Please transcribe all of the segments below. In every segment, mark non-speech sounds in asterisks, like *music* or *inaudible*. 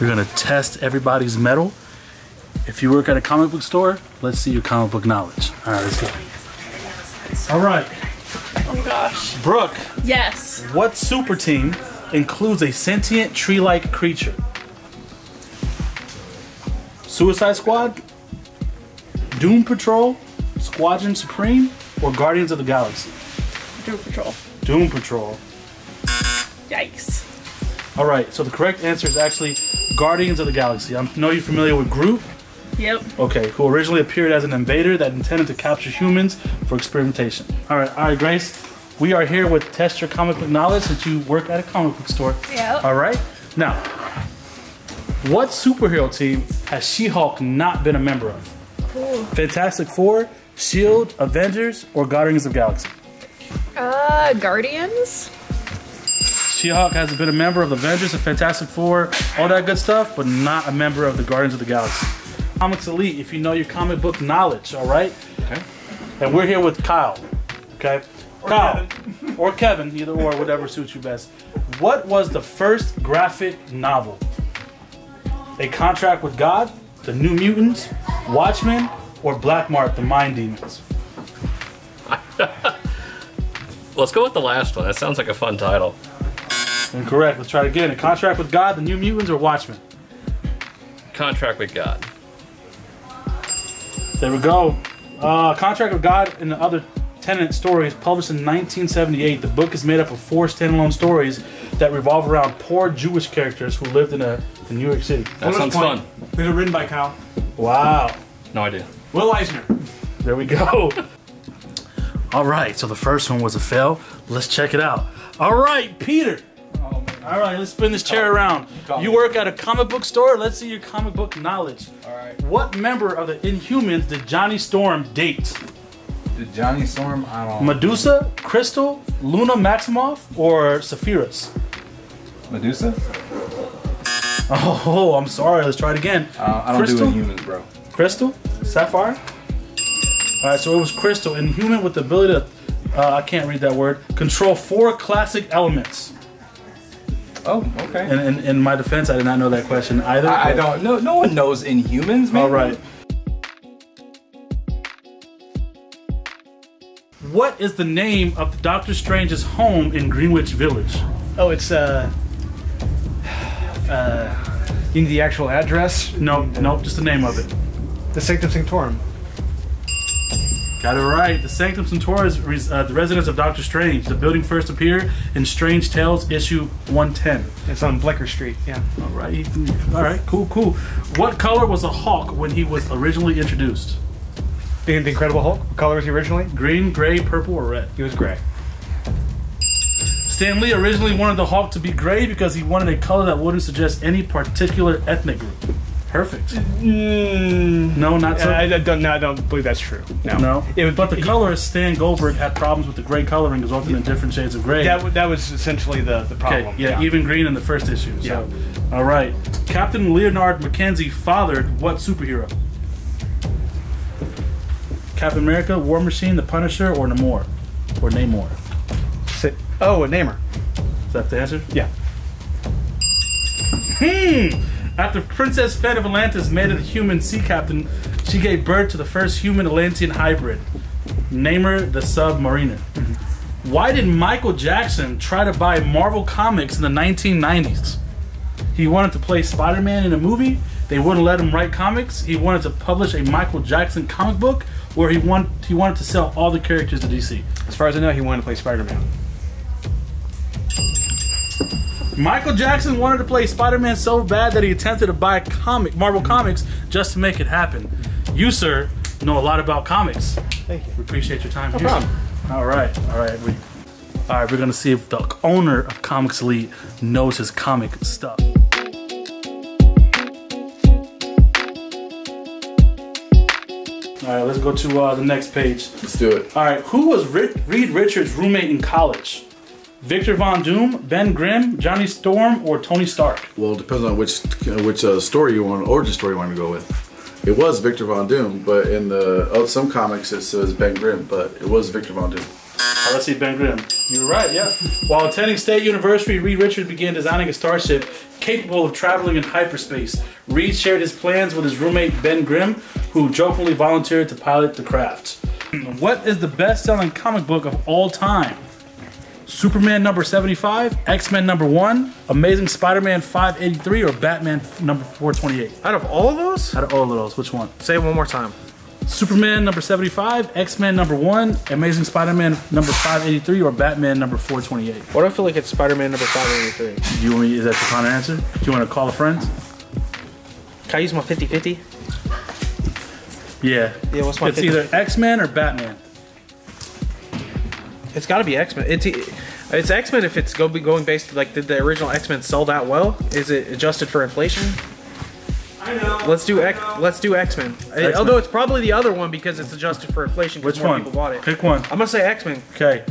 We're gonna test everybody's mettle. If you work at a comic book store, let's see your comic book knowledge. All right, let's go. All right, Oh gosh. Brooke, Yes. what super team includes a sentient tree-like creature? Suicide Squad, Doom Patrol, Squadron Supreme, or Guardians of the Galaxy? Doom Patrol. Doom Patrol. Yikes. All right, so the correct answer is actually Guardians of the Galaxy. I know you're familiar with Groot. Yep. Okay, who originally appeared as an invader that intended to capture humans for experimentation. All right, all right, Grace. We are here with Test Your Comic Book Knowledge since you work at a comic book store. Yep. All right. Now, what superhero team has She-Hulk not been a member of? Cool. Fantastic Four, Shield, Avengers, or Guardians of the Galaxy? Uh, Guardians? She-Hulk has been a member of the Avengers and Fantastic Four, all that good stuff, but not a member of the Guardians of the Galaxy. Comics Elite, if you know your comic book knowledge, all right? Okay. And we're here with Kyle, okay? Or Kyle, *laughs* or Kevin, either or, whatever suits you best. What was the first graphic novel? A Contract with God, The New Mutants, Watchmen, or Black Mark, The Mind Demons? *laughs* Let's go with the last one. That sounds like a fun title. Incorrect. Let's try it again. A Contract with God, The New Mutants, or Watchmen? Contract with God. There we go. Uh, Contract with God and the Other Tenement Stories, published in 1978. The book is made up of four standalone stories that revolve around poor Jewish characters who lived in, a, in New York City. That sounds fun. These are written by Kyle. Wow. No idea. Will Eisner. There we go. *laughs* All right, so the first one was a fail. Let's check it out. All right, Peter. All right, let's spin this chair around. You work at a comic book store. Let's see your comic book knowledge. All right. What member of the Inhumans did Johnny Storm date? Did Johnny Storm? I don't. Medusa, Crystal, Luna Maximoff, or Sephiroth? Medusa? Oh, I'm sorry. Let's try it again. Uh, I don't Crystal? do Inhumans, bro. Crystal? Sapphire? All right, so it was Crystal, Inhuman with the ability to, uh, I can't read that word, control four classic elements. Oh, okay. And in, in my defense, I did not know that question either. I, I don't. No, no one knows Inhumans, man. All right. What is the name of Doctor Strange's home in Greenwich Village? Oh, it's uh, uh, you need the actual address. No, no, just the name of it. The Sanctum Sanctorum. Got it right. The Sanctum Sanctorum is uh, the residence of Doctor Strange. The building first appeared in Strange Tales issue 110. It's on Bleecker Street. Yeah. All right. All right. Cool. Cool. What color was a Hulk when he was originally introduced? The, the Incredible Hulk. What color was he originally? Green, gray, purple, or red? He was gray. Stan Lee originally wanted the Hulk to be gray because he wanted a color that wouldn't suggest any particular ethnic group. Perfect. Mm, No, not so. I, I don't. No, I don't believe that's true. No. no. It was, but the he- colorist Stan Goldberg had problems with the gray coloring, resulting in different shades of gray. That, that was essentially the, the problem. Okay, yeah, even green in the first issue. So, Yeah. all right. Captain Leonard Mackenzie fathered what superhero? Captain America, War Machine, The Punisher, or Namor? Or Namor? Si- oh, a Namor. Is that the answer? Yeah. Hmm. After Princess Fen of Atlantis made a human sea captain, she gave birth to the first human Atlantean hybrid. Namor the Submariner. Why did Michael Jackson try to buy Marvel Comics in the 1990s? He wanted to play Spider Man in a movie. They wouldn't let him write comics. He wanted to publish a Michael Jackson comic book where he, want, he wanted to sell all the characters to DC. As far as I know, he wanted to play Spider-Man. Michael Jackson wanted to play Spider-Man so bad that he attempted to buy comic Marvel Comics just to make it happen. You, sir, know a lot about comics. Thank you. We appreciate your time No here. problem. All right, all right. We, all right, we're gonna see if the owner of Comics Elite knows his comic stuff. All right, let's go to uh, the next page. Let's do it. All right, who was Ri- Reed Richards' roommate in college? Victor Von Doom, Ben Grimm, Johnny Storm, or Tony Stark? Well, it depends on which which uh, story you want, origin story you want to go with. It was Victor Von Doom, but in the oh, some comics it says Ben Grimm, but it was Victor Von Doom. Right, let's see Ben Grimm. You're right, yeah. While attending State University, Reed Richards began designing a starship capable of traveling in hyperspace. Reed shared his plans with his roommate Ben Grimm, who jokingly volunteered to pilot the craft. *clears throat* What is the best-selling comic book of all time? Superman number 75, X-Men number 1, Amazing Spider-Man 583, or Batman number 428? Out of all of those, Out of all of those, which one? say it one more time. Superman number 75, X-Men number 1, Amazing Spider-Man number 583, or Batman number 428? What do I feel like it's Spider-Man number 583? Do you want me, is that your final answer? Do you want to call a friend? Can I use my 50-50? Yeah. Yeah, what's my It's 50? either X-Men or Batman. It's got to be X-Men. It's it's X-Men if it's go be going based like did the original X-Men sell that well? Is it adjusted for inflation? I know. Let's do X. Let's do X-Men. Uh, Although it's probably the other one because it's adjusted for inflation. 'cause Which more one? people bought it. Pick one. I'm gonna say X-Men. Okay.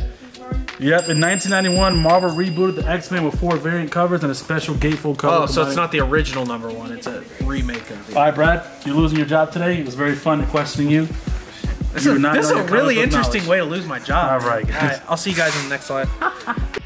Yep, in 1991, Marvel rebooted the X-Men with four variant covers and a special gatefold cover. Oh, so it's not the original number one. It's a remake of the. All right, Brad, you're losing your job today. It was very fun questioning you. This is, this is a really interesting way to lose my job. All right, All right. I'll see you guys in the next slide. *laughs*